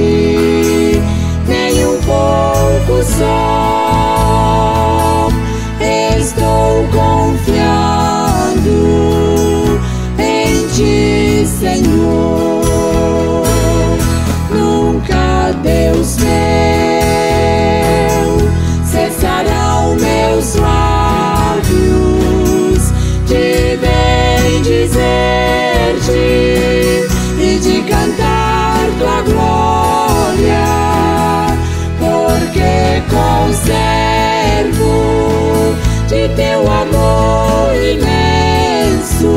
ti, nem um pouco só. Estou confiando em ti, Senhor. servo de teu amor imenso.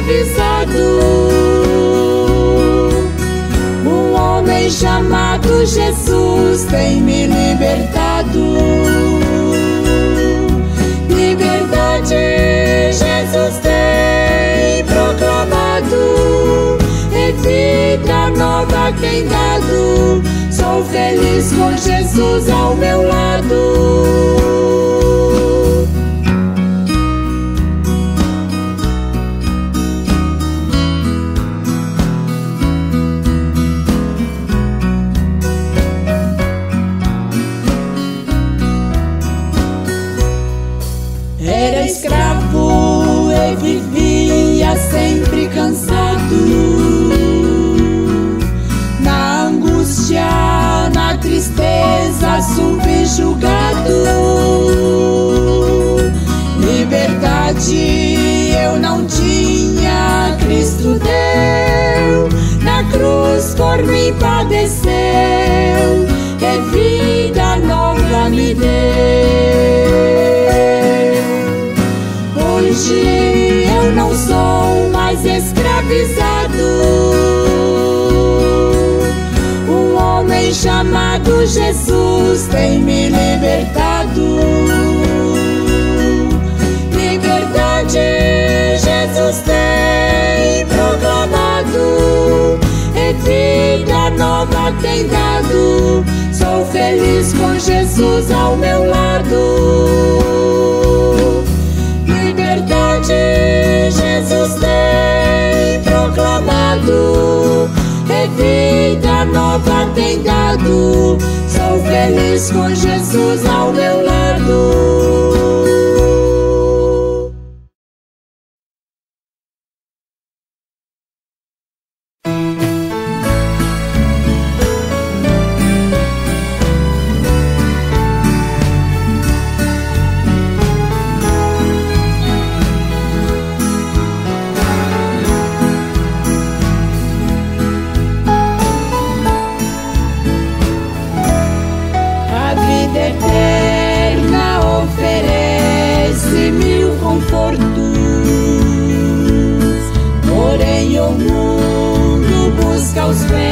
avisado. Um homem chamado Jesus tem me libertado. Liberdade Jesus tem proclamado. E vida nova tem dado. Sou feliz com Jesus ao meu lado. cresceu, que vida nova me deu. Hoje eu não sou mais escravizado. O homem chamado Jesus tem me libertado. Liberdade. Nova tem dado. Sou feliz com Jesus ao meu lado. Liberdade, Jesus tem proclamado. É vida nova tem dado. Sou feliz com Jesus ao house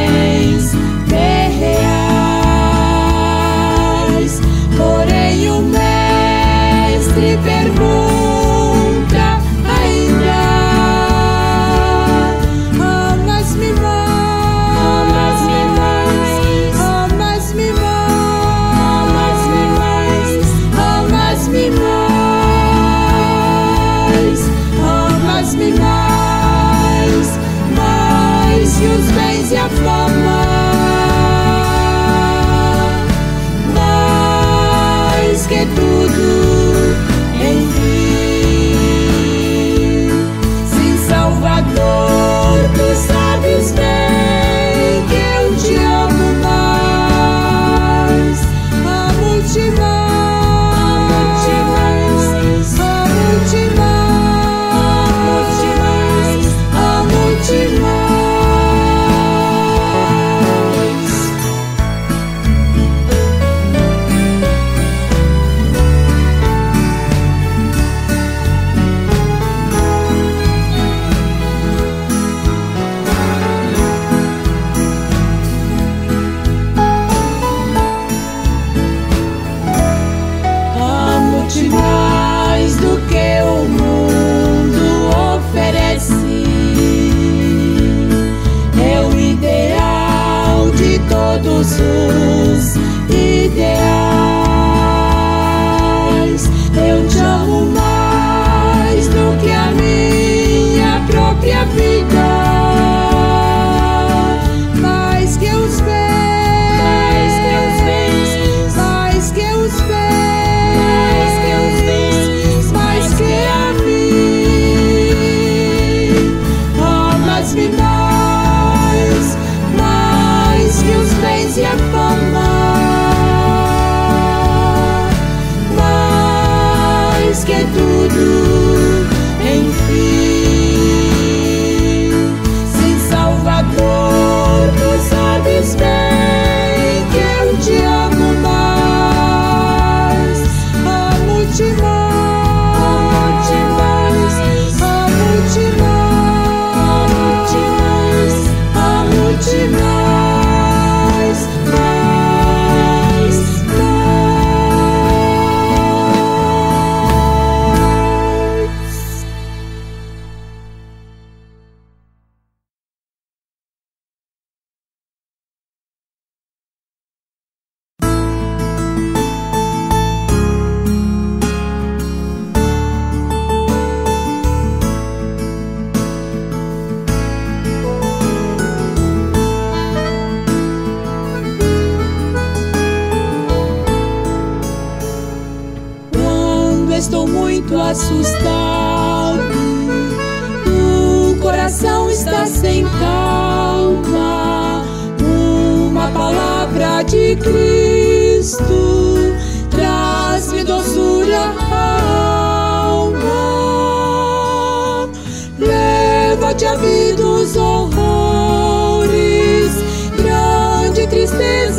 todos os ideais. Os estou muito assustado, o coração está sem calma. Uma palavra de Cristo traz-me doçura à alma. Leva-te a vida os horrores, grande tristeza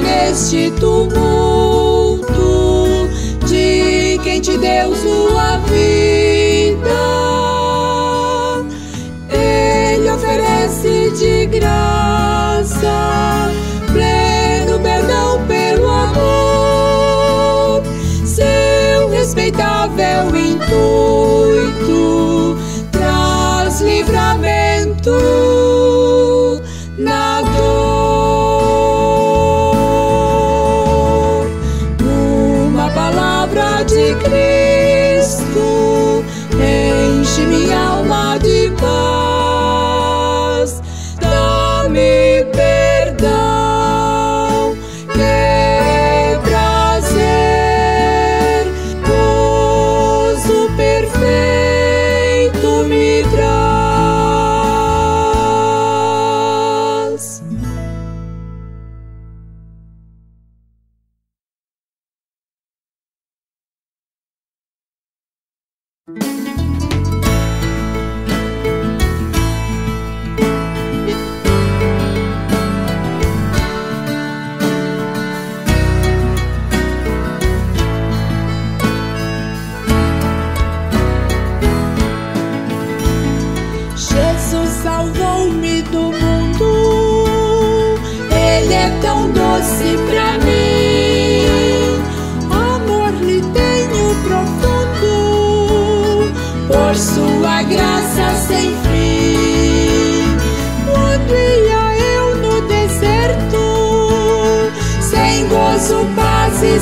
Neste tumulto de quem te deu sua vida. Ele oferece de graça pleno perdão pelo amor. Seu respeitável intuito traz livramento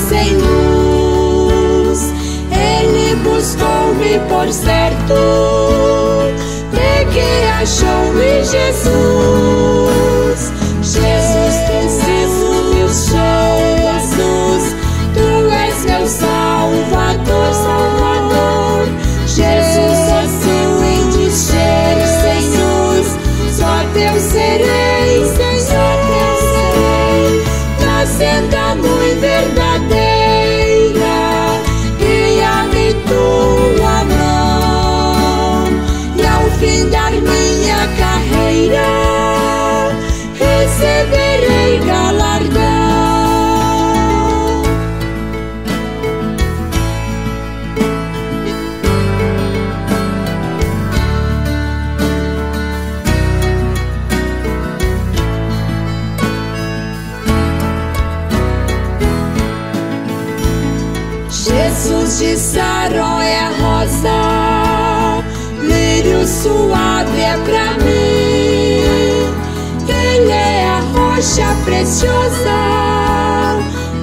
sem luz, Ele buscou-me por certo de que achou-me Jesus. A rocha preciosa,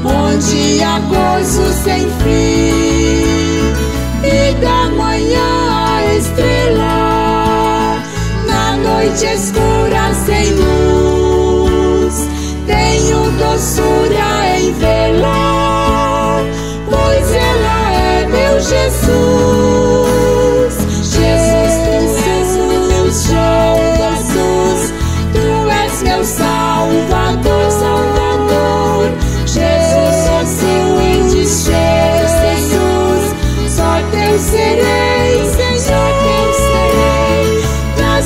onde há gozo sem fim. E da manhã a estrela, na noite escura sem luz, tenho doçura em vê-la pois ela é meu. Jesus, Salvador, Salvador. Jesus, só seu Jesus, só teu serei, Senhor, teu serei, na